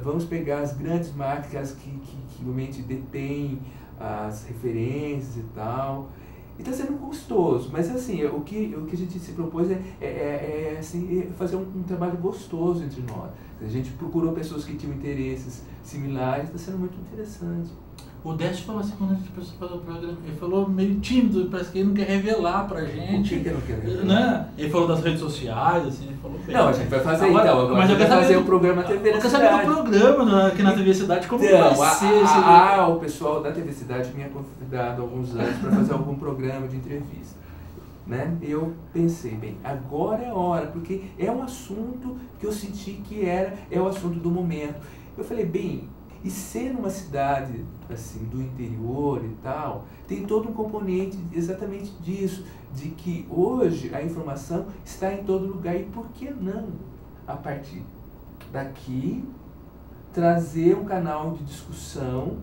vamos pegar as grandes marcas que, que, que realmente detêm as referências e tal, e está sendo custoso, mas assim, o que, o que a gente se propôs é, é, é, é assim, é fazer um, um, trabalho gostoso entre nós. A gente procurou pessoas que tinham interesses similares, está sendo muito interessante. O Décio falou assim, quando a gente começou a fazer o programa, ele falou meio tímido, parece que ele não quer revelar pra gente. O que, que ele não quer revelar? Né? Ele falou das redes sociais, assim, ele falou bem. Não, a gente vai fazer agora, então, agora mas eu quero fazer o programa TV Eu quero saber do programa aqui na TV Cidade, como então, vai ser. A, a, o pessoal da TV Cidade me convidado há alguns anos para fazer algum programa de entrevista. Né? Eu pensei, bem, agora é a hora, porque é um assunto que eu senti que era, é o assunto do momento. Eu falei, bem, e ser numa cidade assim do interior e tal, tem todo um componente exatamente disso, de que hoje a informação está em todo lugar e por que não a partir daqui trazer um canal de discussão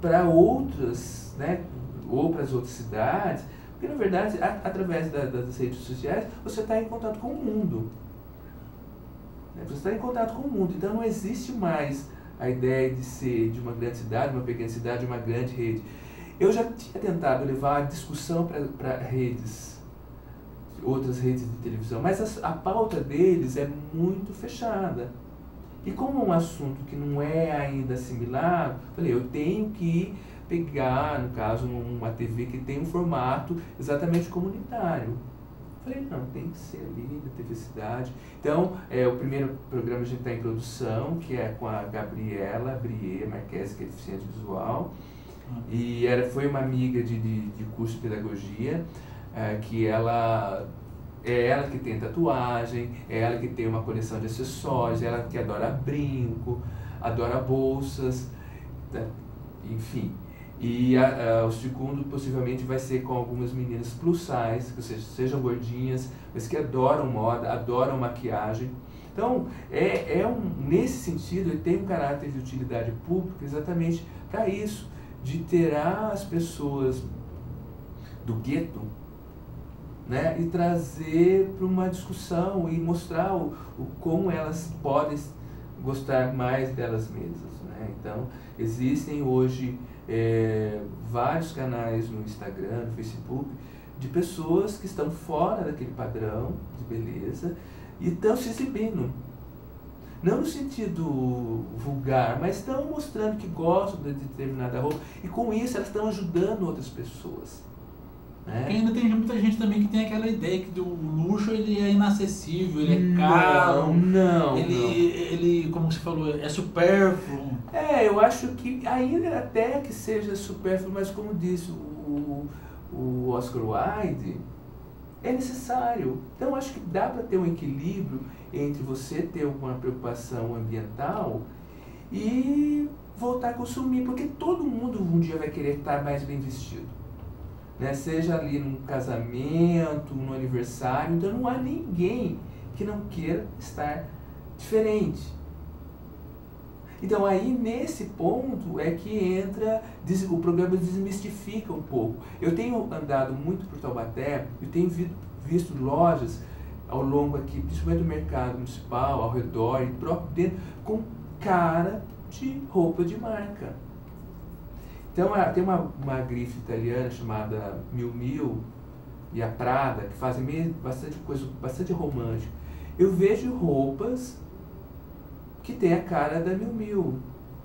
para outras, né, ou para as outras cidades, porque na verdade, a, através da, das redes sociais, você está em contato com o mundo. Né? Você está em contato com o mundo, então não existe mais a ideia de ser de uma grande cidade, uma pequena cidade, uma grande rede. Eu já tinha tentado levar a discussão para redes, outras redes de televisão, mas a, a pauta deles é muito fechada. E como é um assunto que não é ainda assimilado, falei, eu tenho que pegar, no caso, uma TV que tem um formato exatamente comunitário. Falei, não, tem que ser ali da TV Cidade. Então, é, o primeiro programa a gente está em produção, que é com a Gabriela Brier Marques, que é deficiente visual. E era, foi uma amiga de, de, de curso de pedagogia, é, que ela é ela que tem tatuagem, é ela que tem uma coleção de acessórios, é ela que adora brinco, adora bolsas, tá? enfim. E a, a, o segundo possivelmente vai ser com algumas meninas plus size, ou seja, sejam gordinhas, mas que adoram moda, adoram maquiagem. Então, é, é um, nesse sentido, ele tem um caráter de utilidade pública exatamente para isso, de tirar as pessoas do gueto né, e trazer para uma discussão e mostrar o, o como elas podem gostar mais delas mesmas. Né? Então, existem hoje é, vários canais no Instagram, no Facebook, de pessoas que estão fora daquele padrão de beleza e estão se exibindo. Não no sentido vulgar, mas estão mostrando que gostam de determinada roupa e com isso elas estão ajudando outras pessoas. Né? Porque ainda tem muita gente também que tem aquela ideia que o luxo ele é inacessível, ele é caro. Não, ele, não. ele, como você falou, é supérfluo. É, eu acho que ainda até que seja supérfluo, mas como disse o, o Oscar Wilde, é necessário. Então acho que dá para ter um equilíbrio entre você ter uma preocupação ambiental e voltar a consumir, porque todo mundo um dia vai querer estar mais bem vestido né? seja ali num casamento, no aniversário, então não há ninguém que não queira estar diferente. Então aí nesse ponto é que entra, o programa desmistifica um pouco. Eu tenho andado muito por Taubaté, eu tenho visto lojas ao longo aqui, principalmente do mercado municipal, ao redor e próprio dentro, com cara de roupa de marca. Então tem uma, uma grife italiana chamada Mil Mil e a Prada, que fazem mesmo bastante coisa, bastante romântico. Eu vejo roupas que tem a cara da Mil Mil,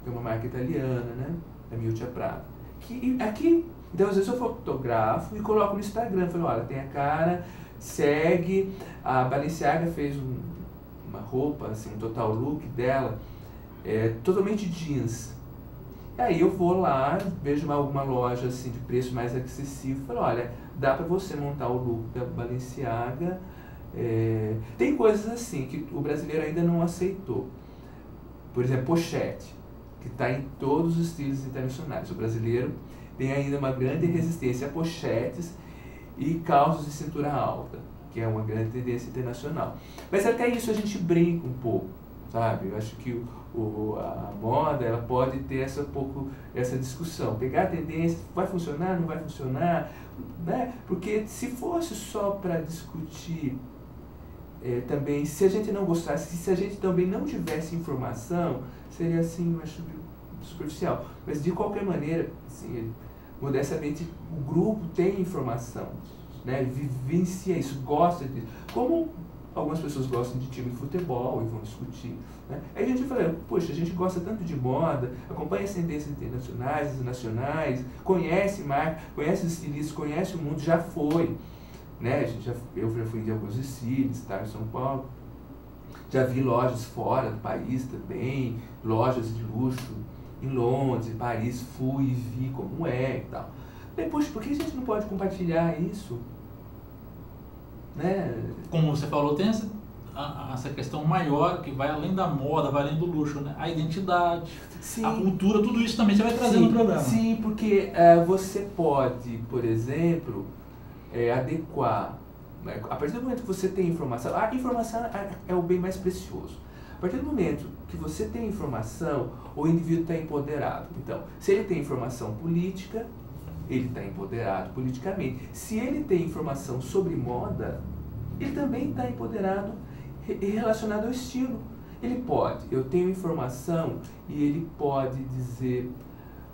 que é uma marca italiana, né? Da Miuccia Prada. Que, aqui, então às vezes eu fotografo e coloco no Instagram, falo, olha, tem a cara, segue, a Balenciaga fez um, uma roupa, assim, um total look dela, é, totalmente jeans, Aí eu vou lá, vejo alguma loja assim de preço mais acessível, falo, olha, dá para você montar o look da Balenciaga. É... Tem coisas assim que o brasileiro ainda não aceitou. Por exemplo, pochete, que está em todos os estilos internacionais. O brasileiro tem ainda uma grande resistência a pochetes e calças de cintura alta, que é uma grande tendência internacional. Mas até isso a gente brinca um pouco. sabe? Eu acho que o, o, a moda ela pode ter essa pouco essa discussão, pegar a tendência, vai funcionar, não vai funcionar, né? Porque se fosse só para discutir é, também, se a gente não gostasse, se a gente também não tivesse informação, seria assim, acho superficial. Mas de qualquer maneira, assim, modestamente, o grupo tem informação, né? vivencia isso, gosta disso. Como algumas pessoas gostam de time de futebol e vão discutir. Né? Aí a gente fala, poxa, a gente gosta tanto de moda, acompanha as tendências internacionais, nacionais, conhece marca, conhece os estilistas, conhece o mundo, já foi. Né? A gente já, eu já fui em alguns desfiles, tá, em São Paulo. Já vi lojas fora do país também, lojas de luxo em Londres, em Paris, fui e vi como é e tal. Depois, por que a gente não pode compartilhar isso? Né? Como você falou, tem essa, a, essa questão maior que vai além da moda, vai além do luxo, né? A identidade, sim. a cultura, tudo isso também você vai trazer no programa. Sim, porque uh, você pode, por exemplo, é, adequar. Né? A partir do momento que você tem informação, a informação é, é o bem mais precioso. A partir do momento que você tem informação, o indivíduo está empoderado. Então, se ele tem informação política, ele está empoderado politicamente. Se ele tem informação sobre moda, ele também está empoderado relacionado ao estilo. Ele pode, eu tenho informação e ele pode dizer,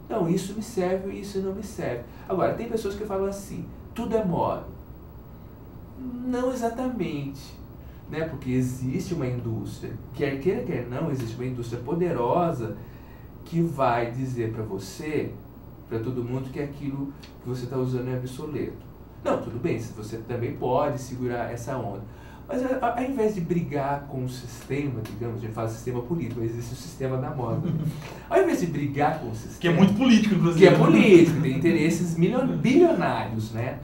não, isso me serve e isso não me serve. Agora, tem pessoas que falam assim, tudo é moda. Não exatamente, né? porque existe uma indústria, quer queira, quer não, existe uma indústria poderosa que vai dizer para você, para todo mundo, que aquilo que você está usando é obsoleto. Não, tudo bem, você também pode segurar essa onda. Mas ao invés de brigar com o sistema, digamos, a gente fala sistema político, mas existe o sistema da moda. <laughs> Ao invés de brigar com o sistema. Que é muito político, inclusive. Que é político, tem interesses bilionários, né?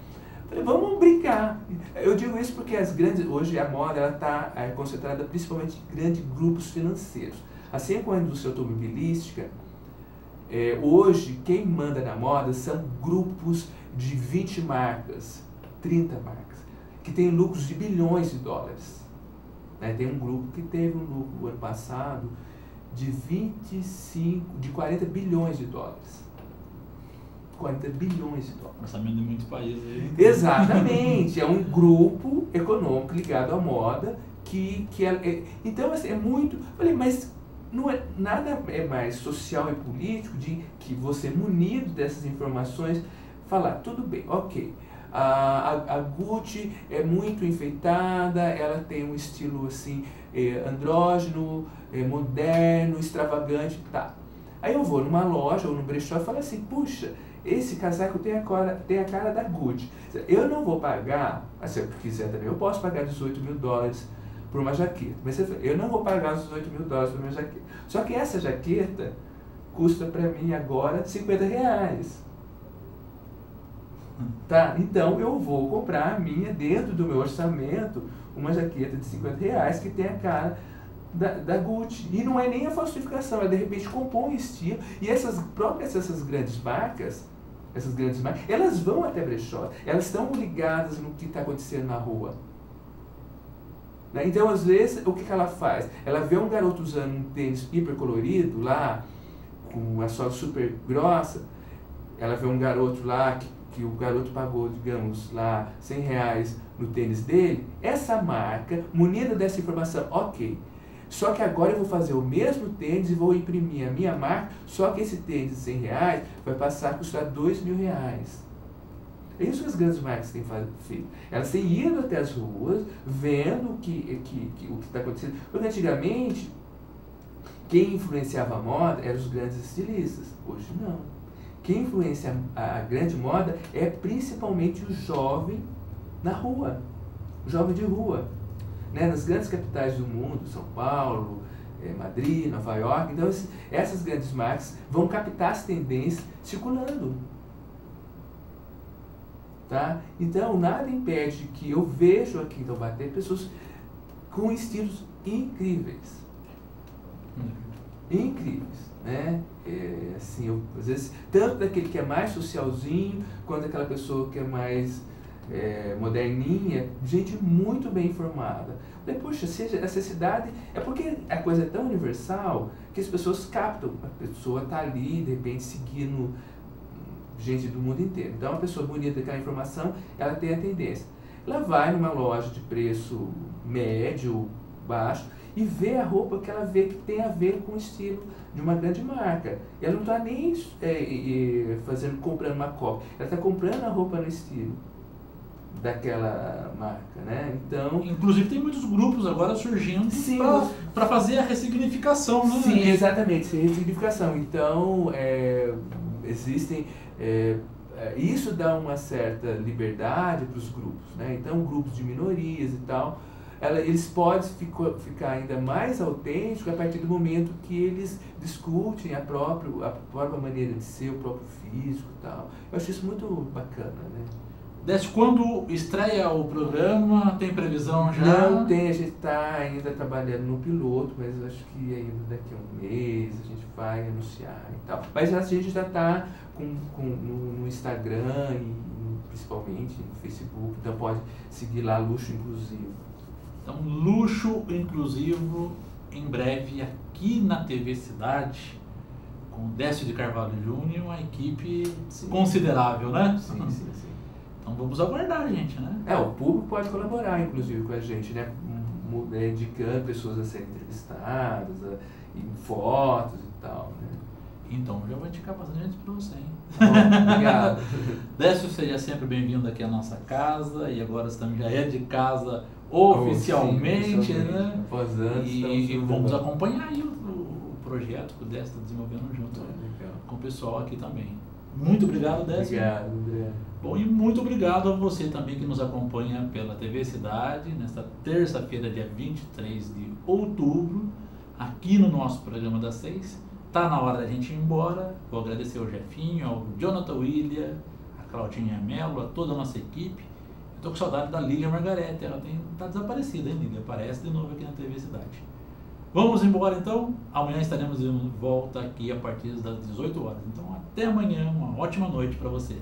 Falei, vamos brincar. Eu digo isso porque as grandes, hoje a moda está é, concentrada principalmente em grandes grupos financeiros. Assim como a indústria automobilística, é, hoje quem manda na moda são grupos de 20 marcas, 30 marcas que tem lucros de bilhões de dólares. Né? Tem um grupo que teve um lucro ano passado de 25, de 40 bilhões de dólares. 40 bilhões de dólares. Orçamento de muitos países aí. Exatamente. <laughs> é um grupo econômico ligado à moda que, que é, é, então assim, é muito. Falei, mas não é nada é mais social e político de que você munido dessas informações falar tudo bem, ok. A, a, Gucci é muito enfeitada, ela tem um estilo assim é, andrógeno, é, moderno, extravagante, tá. Aí eu vou numa loja ou no brechó e falo assim, puxa, esse casaco tem a, cara, tem a cara da Gucci. Eu não vou pagar, se eu quiser também, eu posso pagar 18 mil dólares por uma jaqueta. Mas eu não vou pagar os 18 mil dólares por uma jaqueta. Só que essa jaqueta custa para mim agora 50 reais. Tá? Então eu vou comprar a minha dentro do meu orçamento, uma jaqueta de 50 reais que tem a cara da, da Gucci. E não é nem a falsificação, é de repente compõe estilo. E essas próprias essas grandes marcas, essas grandes marcas, elas vão até brechó, elas estão ligadas no que está acontecendo na rua. Né? Então, às vezes, o que, ela faz? Ela vê um garoto usando um tênis hiper colorido lá, com a sola super grossa, ela vê um garoto lá que que o garoto pagou, digamos, lá 100 reais no tênis dele, essa marca, munida dessa informação, ok. Só que agora eu vou fazer o mesmo tênis e vou imprimir a minha marca, só que esse tênis de 100 reais vai passar a custar 2 mil reais. É isso que as grandes marcas têm feito. Elas têm ido até as ruas, vendo que, que, que o que está acontecendo. Porque antigamente, quem influenciava a moda eram os grandes estilistas. Hoje não. Quem influencia a, grande moda é principalmente o jovem na rua, o jovem de rua. Né? Nas grandes capitais do mundo, São Paulo, é, Madrid, Nova York, então essas grandes marcas vão captar as tendências circulando. Tá? Então, nada impede que eu vejo aqui em Taubaté pessoas com estilos incríveis. Incríveis né? É, assim, eu, às vezes, tanto daquele que é mais socialzinho, quanto daquela pessoa que é mais é, moderninha, gente muito bem informada. Falei, puxa, seja essa cidade. É porque a coisa é tão universal que as pessoas captam. A pessoa está ali, de repente, seguindo gente do mundo inteiro. Então, uma pessoa bonita com aquela informação, ela tem a tendência. Ela vai numa loja de preço médio, baixo, e vê a roupa que ela vê que tem a ver com o estilo de uma grande marca. Ela não está nem é, é, fazendo, comprando uma cópia, ela está comprando a roupa no estilo daquela marca, né? Então, inclusive tem muitos grupos agora surgindo para fazer a ressignificação, né? Sim, exatamente, ressignificação. Então, é, existem é, é, isso dá uma certa liberdade para os grupos, né? Então, grupos de minorias e tal, ela, eles podem fico, ficar ainda mais autênticos a partir do momento que eles discutem a própria, a própria maneira de ser, o próprio físico e tal. Eu acho isso muito bacana, né? Desde quando estreia o programa? Tem previsão já? Não tem, a gente está ainda trabalhando no piloto, mas acho que ainda daqui a um mês a gente vai anunciar e tal. Mas a gente já está com, com, no, no Instagram e principalmente no Facebook, então pode seguir lá Luxo Inclusivo. Então, Luxo Inclusivo em breve aqui na TV Cidade com Décio de Carvalho Júnior, uma equipe sim. considerável, né? Sim, sim, sim. Então vamos aguardar, gente, né? É, o público pode colaborar, inclusive, com a gente, né? É, indicando pessoas a serem entrevistadas, a, em fotos e tal, né? Então, já vou indicar bastante gente para você, hein? Bom, obrigado. <laughs> Décio, seja sempre bem-vindo aqui à nossa casa e agora estamos já é de casa oficialmente, sim, né? Anos, e, e vamos acompanhar aí o, o projeto que o Décio está desenvolvendo junto é, com o pessoal aqui também. Muito obrigado, Décio. Obrigado, André. Bom, e muito obrigado a você também que nos acompanha pela TV Cidade, nesta terça-feira, dia 23 de outubro, aqui no nosso programa das seis. Tá na hora da gente ir embora. Vou agradecer ao Jefinho, ao Jonathan William, a Claudinha Mello, a toda a nossa equipe. Estou tô com saudade da Lília Margarete. Ela tem, tá desaparecida, hein, Lília? Aparece de novo aqui na TV Cidade. Vamos embora então. Amanhã estaremos de volta aqui a partir das 18 horas. Então até amanhã, uma ótima noite para você.